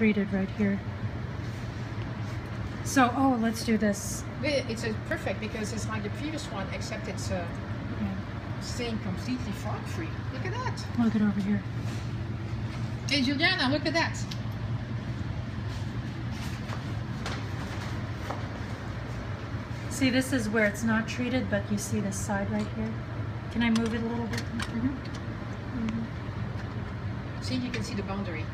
treated right here. So, oh, let's do this. It's perfect because it's like the previous one, except it's uh, Yeah. staying completely fog-free. Look at that. Look at over here. Hey, Juliana, look at that. See, this is where it's not treated, but you see this side right here. Can I move it a little bit? Mm-hmm. See, you can see the boundary.